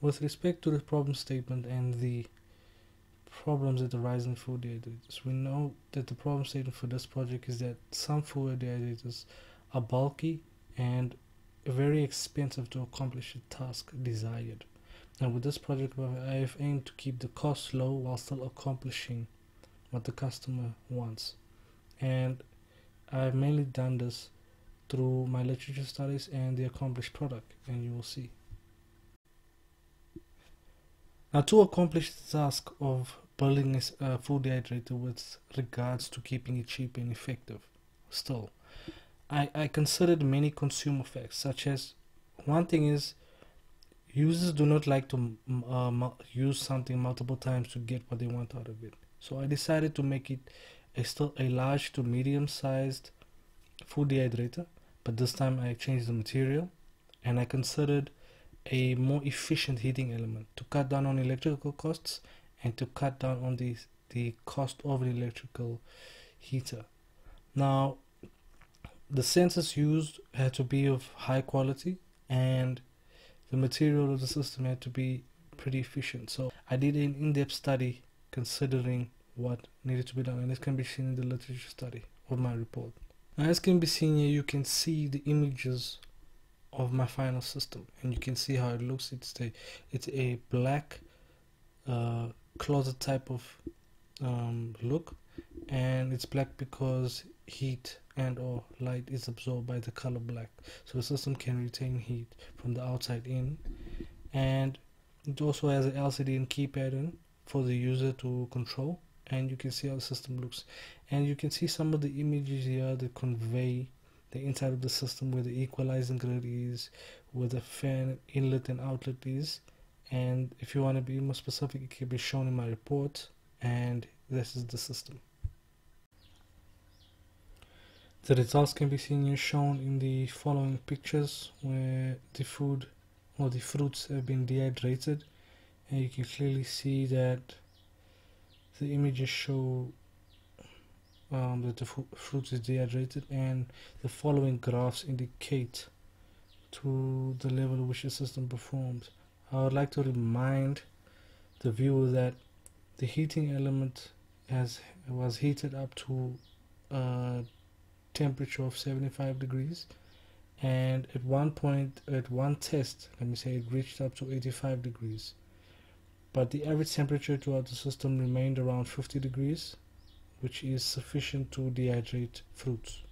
with respect to the problem statement and the problems that arise in food dehydrators, we know that the problem statement for this project is that some food dehydrators are bulky and very expensive to accomplish the task desired. Now with this project I have aimed to keep the cost low while still accomplishing what the customer wants. And I've mainly done this through my literature studies and the accomplished product and you will see. Now to accomplish the task of building a food dehydrator with regards to keeping it cheap and effective still I, I considered many consumer facts such as one thing is users do not like to uh, use something multiple times to get what they want out of it. So I decided to make it a still a large to medium sized food dehydrator but this time I changed the material and I considered a more efficient heating element to cut down on electrical costs and to cut down on the, the cost of the electrical heater. Now, the sensors used had to be of high quality and the material of the system had to be pretty efficient. So I did an in-depth study considering what needed to be done and this can be seen in the literature study of my report. Now as can be seen here you can see the images of my final system and you can see how it looks. It's a it's a black uh, closet type of um, look and it's black because heat and or light is absorbed by the color black. So the system can retain heat from the outside in and it also has an LCD and key pattern for the user to control and you can see how the system looks. And you can see some of the images here that convey the inside of the system where the equalizing grid is where the fan inlet and outlet is. And if you want to be more specific it can be shown in my report. And this is the system. The results can be seen here shown in the following pictures where the food or the fruits have been dehydrated. And you can clearly see that the images show um, that the fruit is dehydrated and the following graphs indicate to the level which the system performs. I would like to remind the viewer that the heating element has was heated up to a temperature of 75 degrees and at one point at one test let me say it reached up to 85 degrees. But the average temperature throughout the system remained around 50 degrees which is sufficient to dehydrate fruits